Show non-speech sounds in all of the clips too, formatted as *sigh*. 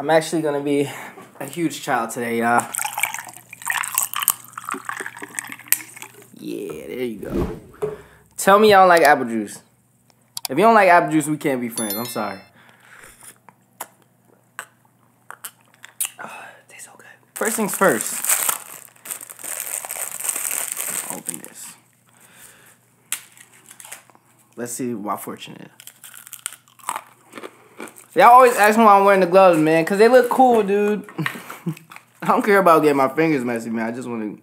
I'm actually gonna be a huge child today, y'all. Yeah, there you go. Tell me y'all like apple juice. If you don't like apple juice, we can't be friends. I'm sorry. Ah, oh, tastes so good. First things first. Open this. Let's see what fortune is. Y'all always ask me why I'm wearing the gloves, man, because they look cool, dude. *laughs* I don't care about getting my fingers messy, man. I just want to.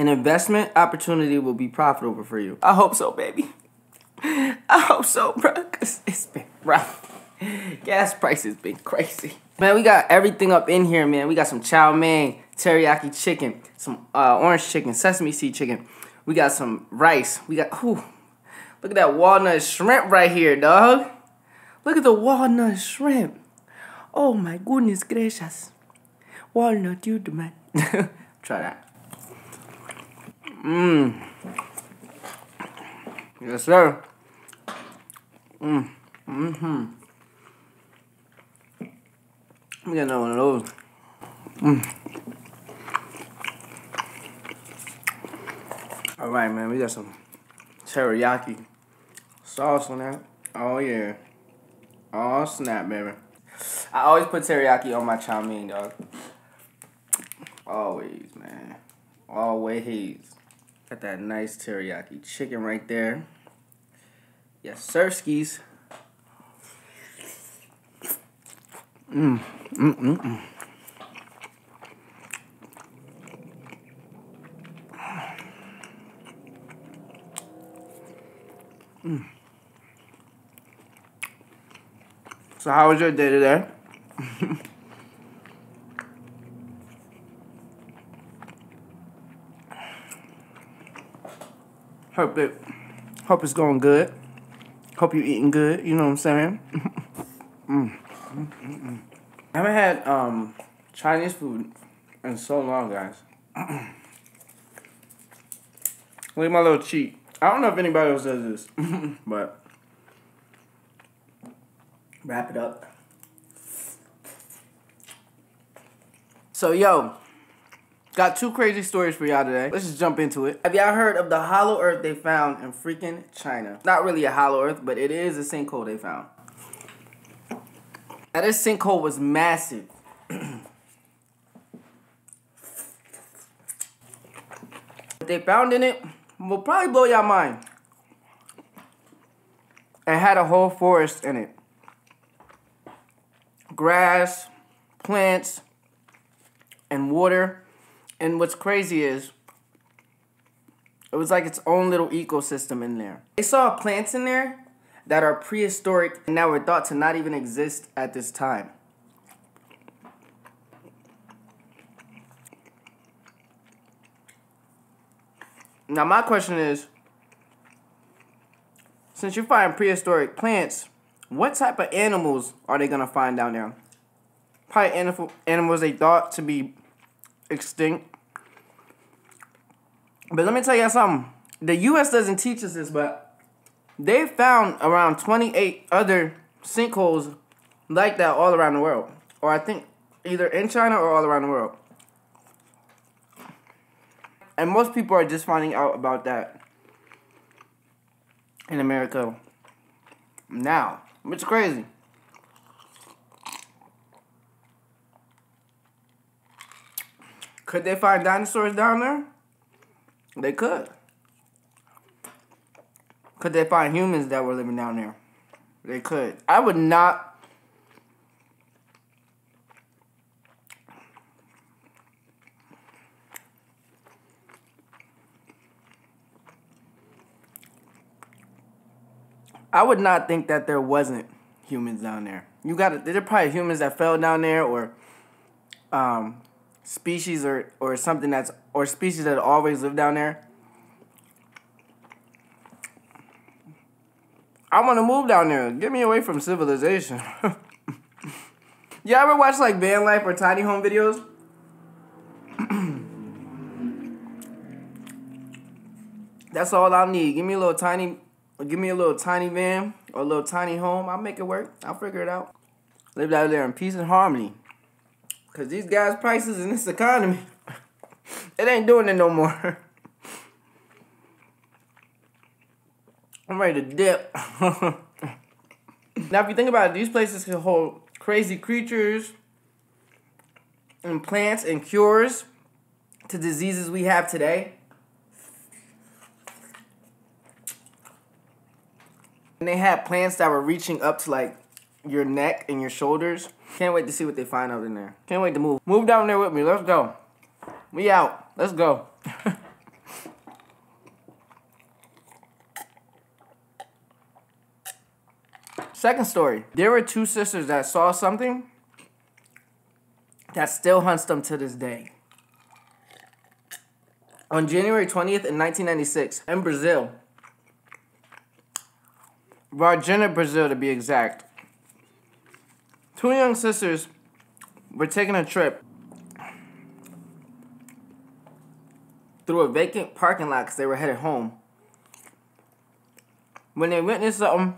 An investment opportunity will be profitable for you. I hope so, baby. I hope so, bro, because it's been rough. Gas prices been crazy. Man, we got everything up in here, man. We got some chow mein, teriyaki chicken, some uh, orange chicken, sesame seed chicken. We got some rice. We got, whew, look at that walnut shrimp right here, dog. Look at the walnut shrimp. Oh my goodness gracious. Walnut dude, man. *laughs* Try that. Mmm. Yes, sir. Mmm. Mm-hmm. Me get another one of those. Mmm. All right, man. We got some teriyaki sauce on that. Oh, yeah. Oh snap, baby. I always put teriyaki on my chow mein, dog. Always, man. Always. Got that nice teriyaki chicken right there. Yes, sir, skis. Mmm. Mmm, mmm, mmm. Mmm. So how was your day today? *laughs* hope it hope it's going good. Hope you're eating good, you know what I'm saying? *laughs* mm. I haven't had um Chinese food in so long, guys. *clears throat* Look at my little cheat. I don't know if anybody else does this, *laughs* but wrap it up. So, yo, got two crazy stories for y'all today. Let's just jump into it. Have y'all heard of the hollow earth they found in freaking China? Not really a hollow earth, but it is a sinkhole they found. Now, this sinkhole was massive. *clears throat* what they found in it will probably blow y'all mind. It had a whole forest in it grass, plants, and water. And what's crazy is, it was like its own little ecosystem in there. They saw plants in there that are prehistoric and that were thought to not even exist at this time. Now, my question is since you find prehistoric plants, what type of animals are they gonna find down there? Probably animal, animals they thought to be extinct. But let me tell you something. The U.S. doesn't teach us this, but they found around 28 other sinkholes like that all around the world. Or I think either in China or all around the world. And most people are just finding out about that in America now. It's crazy. Could they find dinosaurs down there? They could. Could they find humans that were living down there? They could. I would not. I would not think that there wasn't humans down there. You got there probably humans that fell down there or um species or or something that's or species that always live down there. I want to move down there. Get me away from civilization. *laughs* you ever watch like van life or tiny home videos? *clears throat* That's all I need. Give me a little tiny, give me a little tiny van or a little tiny home. I'll make it work. I'll figure it out. Live out there in peace and harmony. Cause these gas prices in this economy, *laughs* it ain't doing it no more. *laughs* I'm ready to dip. *laughs* now, if you think about it, these places can hold crazy creatures and plants and cures to diseases we have today. And they had plants that were reaching up to like your neck and your shoulders. Can't wait to see what they find out in there. Can't wait to move. Move down there with me. Let's go. We out. Let's go. *laughs* Second story. There were two sisters that saw something that still hunts them to this day. On January 20th in 1996, in Brazil, Varginha, Brazil to be exact, two young sisters were taking a trip through a vacant parking lot because they were headed home. When they witnessed something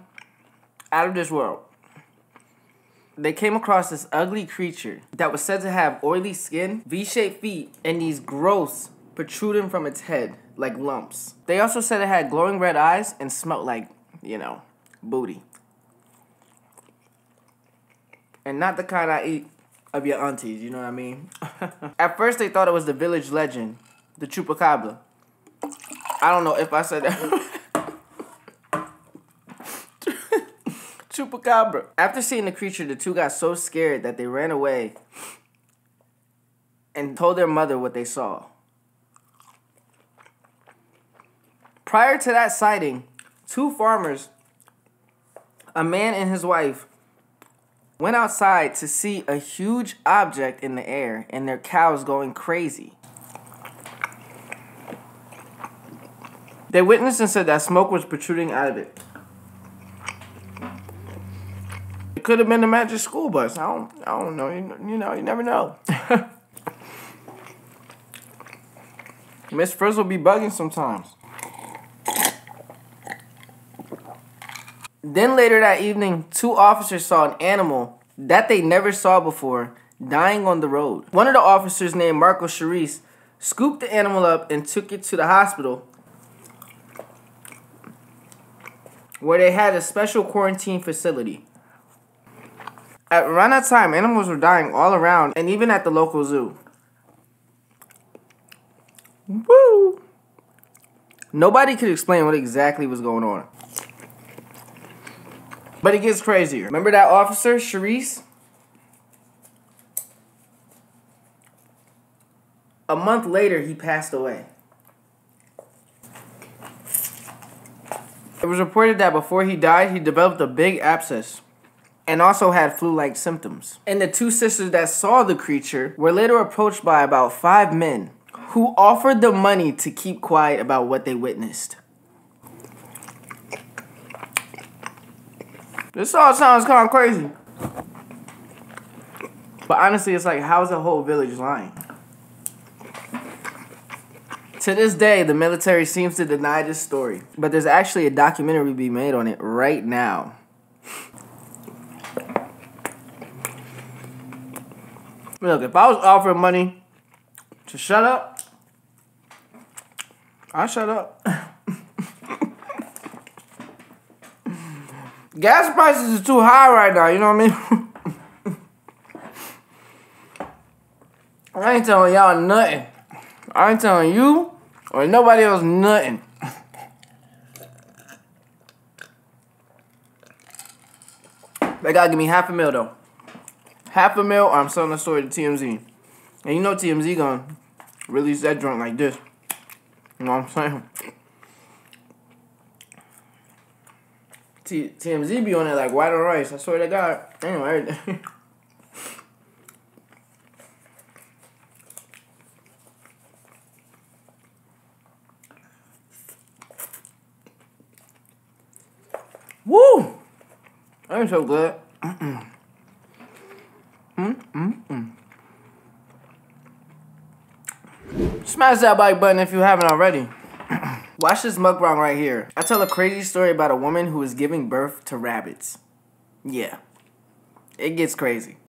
out of this world. They came across this ugly creature that was said to have oily skin, V-shaped feet, and these growths protruding from its head like lumps. They also said it had glowing red eyes and smelled like, you know, booty. And not the kind I eat of your aunties, you know what I mean? *laughs* At first they thought it was the village legend, the chupacabra. I don't know if I said that. *laughs* Chupacabra. After seeing the creature, the two got so scared that they ran away and told their mother what they saw. Prior to that sighting, two farmers, a man and his wife, went outside to see a huge object in the air and their cows going crazy. They witnessed and said that smoke was protruding out of it. It could have been the magic school bus. I don't, I don't know. You, you know, you never know. *laughs* Miss Frizzle be bugging sometimes. Then later that evening, two officers saw an animal that they never saw before dying on the road. One of the officers named Marco Chereze scooped the animal up and took it to the hospital where they had a special quarantine facility. At around that time, animals were dying all around and even at the local zoo. Woo! Nobody could explain what exactly was going on. But it gets crazier. Remember that officer, Chereze? A month later, he passed away. It was reported that before he died, he developed a big abscess and also had flu like symptoms. And the two sisters that saw the creature were later approached by about five men who offered them money to keep quiet about what they witnessed. This all sounds kind of crazy. But honestly, it's like, how's the whole village lying? To this day, the military seems to deny this story, but there's actually a documentary being made on it right now. Look, if I was offering money to shut up, I shut up. *laughs* Gas prices are too high right now, you know what I mean? *laughs* I ain't telling y'all nothing. I ain't telling you or nobody else nothing. They gotta give me half a mil though half a mil or I'm selling the story to TMZ. And you know TMZ gonna release that joint like this. You know what I'm saying? T TMZ be on it like white on rice. I swear to God. Anyway. *laughs* Woo! I'm so good. Smash that like button if you haven't already. Watch this mukbang right here. I tell a crazy story about a woman who is giving birth to rabbits. Yeah. It gets crazy.